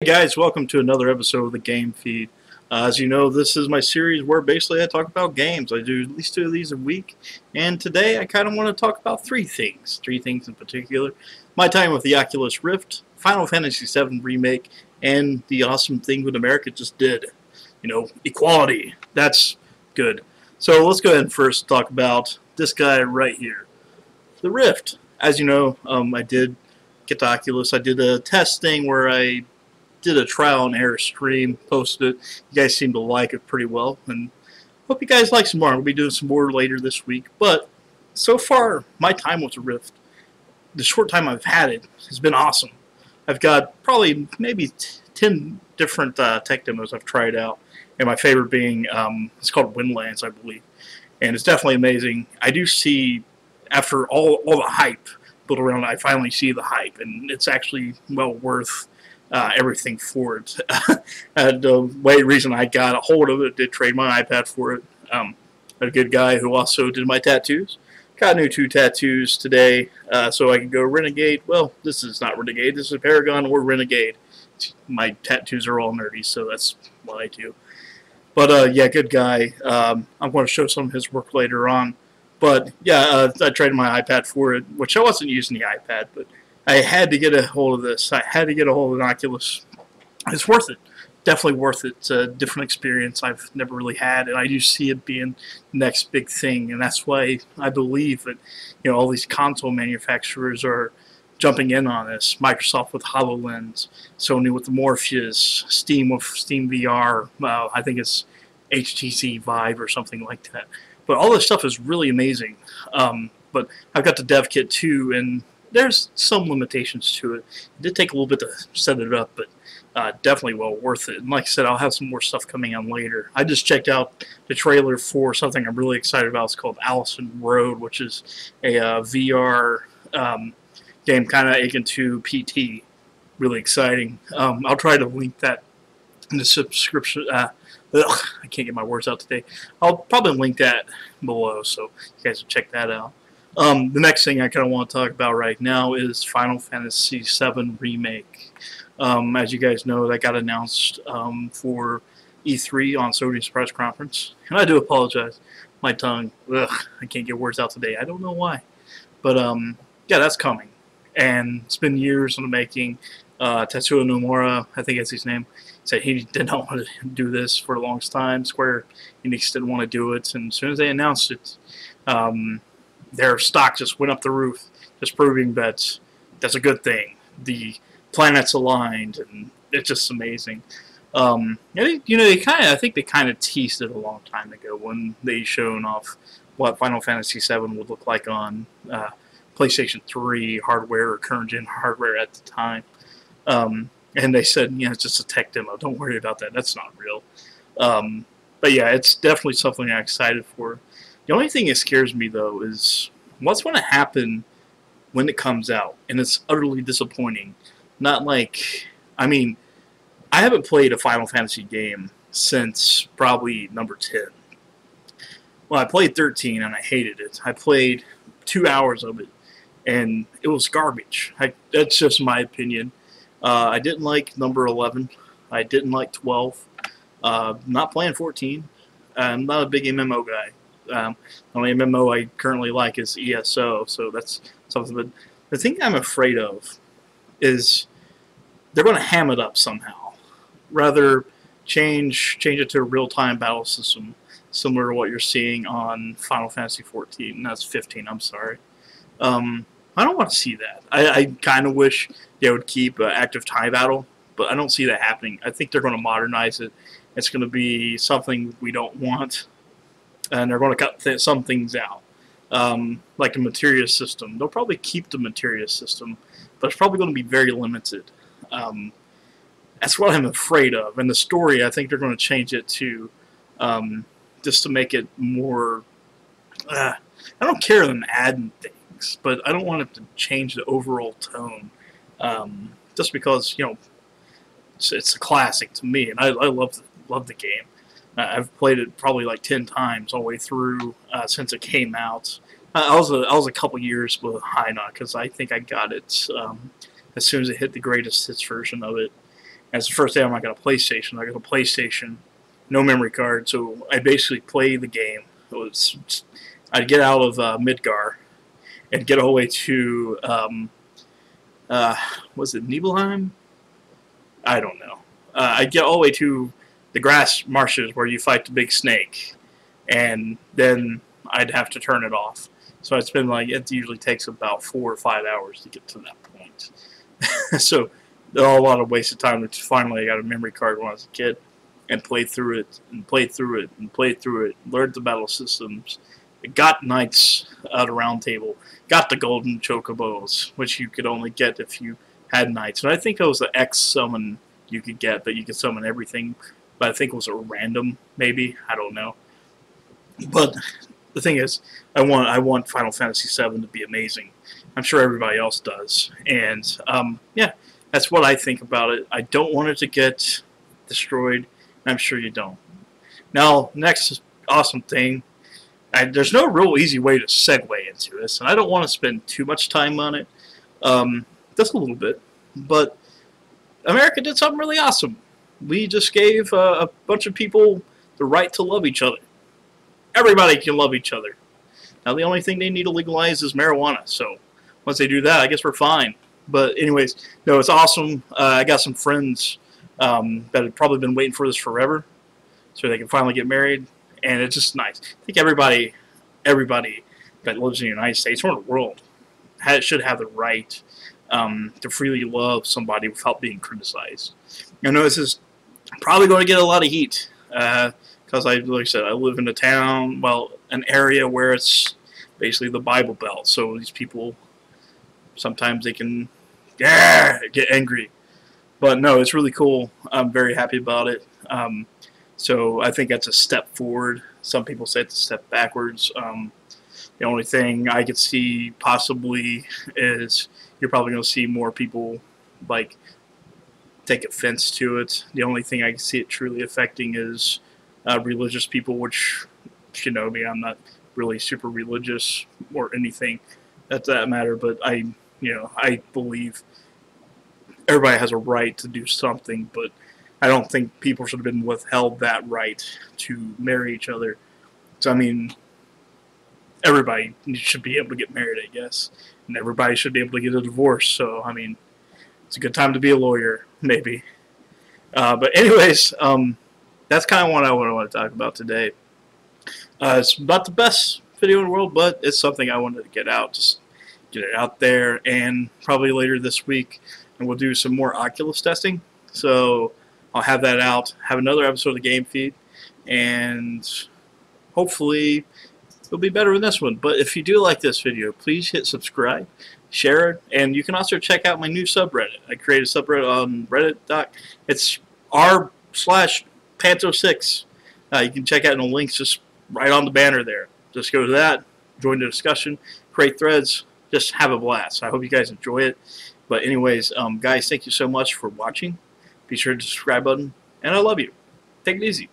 Hey guys, welcome to another episode of the Game Feed. Uh, as you know, this is my series where basically I talk about games. I do at least two of these a week, and today I kind of want to talk about three things. Three things in particular. My time with the Oculus Rift, Final Fantasy VII Remake, and the awesome thing that America just did. You know, equality. That's good. So let's go ahead and first talk about this guy right here. The Rift. As you know, um, I did get the Oculus. I did a test thing where I did a trial and error stream, posted it. You guys seem to like it pretty well, and hope you guys like some more. We'll be doing some more later this week. But so far, my time with the Rift, the short time I've had it, has been awesome. I've got probably maybe 10 different uh, tech demos I've tried out, and my favorite being, um, it's called Windlands, I believe. And it's definitely amazing. I do see, after all, all the hype built around it, I finally see the hype, and it's actually well worth uh, everything for it. and the way reason I got a hold of it, did trade my iPad for it. Um, a good guy who also did my tattoos. Got new two tattoos today, uh, so I can go Renegade. Well, this is not Renegade. This is Paragon or Renegade. My tattoos are all nerdy, so that's what I do. But uh, yeah, good guy. Um, I'm going to show some of his work later on. But yeah, uh, I traded my iPad for it, which I wasn't using the iPad, but I had to get a hold of this. I had to get a hold of an Oculus. It's worth it. Definitely worth it. It's a different experience I've never really had, and I do see it being the next big thing. And that's why I believe that you know all these console manufacturers are jumping in on this. Microsoft with HoloLens, Sony with the Morpheus, Steam with Steam VR. I think it's HTC Vive or something like that. But all this stuff is really amazing. Um, but I've got the dev kit too, and there's some limitations to it. It did take a little bit to set it up, but uh, definitely well worth it. And like I said, I'll have some more stuff coming on later. I just checked out the trailer for something I'm really excited about. It's called Allison Road, which is a uh, VR um, game kind of akin to PT. Really exciting. Um, I'll try to link that in the subscription. Uh, ugh, I can't get my words out today. I'll probably link that below, so you guys will check that out. Um, the next thing I kind of want to talk about right now is Final Fantasy VII Remake. Um, as you guys know, that got announced um, for E3 on Sony's press conference. And I do apologize. My tongue, ugh, I can't get words out today. I don't know why. But um, yeah, that's coming. And it's been years in the making. Uh, Tetsuya Nomura, I think that's his name, said he did not want to do this for the longest time. Square Enix didn't want to do it. And as soon as they announced it, um, their stock just went up the roof, just proving that that's a good thing. The planets aligned, and it's just amazing. Um, you know, they kind of, I think they kind of teased it a long time ago when they shown off what Final Fantasy VII would look like on uh, PlayStation 3 hardware or current gen hardware at the time. Um, and they said, you know, it's just a tech demo. Don't worry about that. That's not real. Um, but yeah, it's definitely something I'm excited for. The only thing that scares me though is what's going to happen when it comes out, and it's utterly disappointing. Not like, I mean, I haven't played a Final Fantasy game since probably number 10. Well, I played 13 and I hated it. I played two hours of it and it was garbage. I, that's just my opinion. Uh, I didn't like number 11. I didn't like 12. Uh, not playing 14. I'm not a big MMO guy. Um, the only MMO I currently like is ESO, so that's something. But the thing I'm afraid of is they're going to ham it up somehow. Rather change change it to a real-time battle system, similar to what you're seeing on Final Fantasy 14. That's 15. I'm sorry. Um, I don't want to see that. I, I kind of wish they would keep uh, active time battle, but I don't see that happening. I think they're going to modernize it. It's going to be something we don't want and they're going to cut th some things out, um, like the materia system. They'll probably keep the materia system, but it's probably going to be very limited. Um, that's what I'm afraid of. And the story, I think they're going to change it to um, just to make it more. Uh, I don't care them adding things, but I don't want it to change the overall tone. Um, just because you know it's, it's, a classic to me, and I, I love the, love the game. I've played it probably like ten times all the way through uh, since it came out. I was a, I was a couple years behind on it because I think I got it um, as soon as it hit the greatest hits version of it, As the first day, I'm got a PlayStation. I got a PlayStation, no memory card, so I basically play the game. It was I'd get out of uh, Midgar and get all the way to um, uh, was it Nibelheim? I don't know. Uh, I'd get all the way to the grass marshes where you fight the big snake, and then I'd have to turn it off. So it's been like it usually takes about four or five hours to get to that point. so a lot of wasted time. Which finally I got a memory card when I was a kid and played through it and played through it and played through it. Learned the battle systems. Got knights at a round table. Got the golden chocobos, which you could only get if you had knights. And I think it was the X summon you could get, but you could summon everything. But I think it was a random, maybe. I don't know. But the thing is, I want I want Final Fantasy VII to be amazing. I'm sure everybody else does, and um, yeah, that's what I think about it. I don't want it to get destroyed. I'm sure you don't. Now, next awesome thing, I, there's no real easy way to segue into this, and I don't want to spend too much time on it. Um, just a little bit, but America did something really awesome. We just gave uh, a bunch of people the right to love each other. Everybody can love each other. Now, the only thing they need to legalize is marijuana. So, once they do that, I guess we're fine. But, anyways, no, it's awesome. Uh, I got some friends um, that have probably been waiting for this forever, so they can finally get married, and it's just nice. I think everybody, everybody that lives in the United States or in the world, has, should have the right um, to freely love somebody without being criticized. I know this is probably going to get a lot of heat. Uh, because I, like I said, I live in a town, well, an area where it's basically the Bible Belt. So these people, sometimes they can, yeah, get angry. But no, it's really cool. I'm very happy about it. Um, so I think that's a step forward. Some people say it's a step backwards. Um, the only thing I could see possibly is you're probably going to see more people like take offense to it. The only thing I can see it truly affecting is uh, religious people, which you know me, I'm not really super religious or anything at that matter, but I, you know, I believe everybody has a right to do something, but I don't think people should have been withheld that right to marry each other. So I mean, everybody should be able to get married, I guess, and everybody should be able to get a divorce. So I mean, it's a good time to be a lawyer, maybe. Uh, but anyways, um, that's kind of what I want to talk about today. Uh, it's not the best video in the world, but it's something I wanted to get out, just get it out there, and probably later this week, and we'll do some more Oculus testing. So I'll have that out, have another episode of the game feed, and hopefully it'll be better than this one. But if you do like this video, please hit subscribe, share it, and you can also check out my new subreddit. I created a subreddit on Reddit. It's r slash pants06. Uh, you can check out the links just right on the banner there. Just go to that, join the discussion, create threads, just have a blast. I hope you guys enjoy it. But anyways, um, guys, thank you so much for watching. Be sure to subscribe button, and I love you. Take it easy.